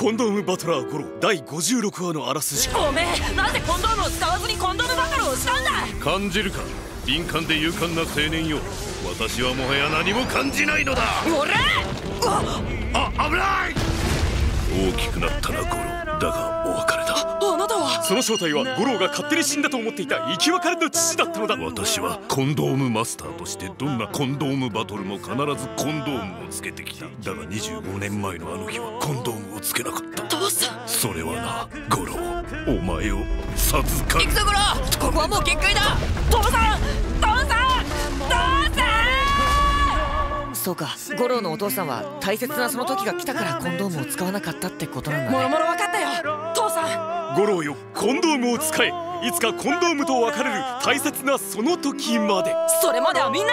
コンドームバトラーゴロ第56話のあらすじ。おめえなぜコンドームを使わずにコンドームバトルをしたんだ。感じるか？敏感で勇敢な青年よ。私はもはや何も感じないのだ。俺あ危ない！大きくなったなゴロ。だがその正体は五郎が勝手に死んだと思っていた生き別れの父だったのだ。私はコンドームマスターとしてどんなコンドームバトルも必ずコンドームをつけてきた。だが25年前のあの日はコンドームをつけなかった。父さん。それはなゴロお前を授かる。行くぞゴロここはもう限界だ。父さん父さん父さんそうか五郎のお父さんは大切なその時が来たからコンドームを使わなかったってことなんだね。もろもろ分五郎よコンドームを使え。いつかコンドームと別れる大切なその時まで。それまではみんな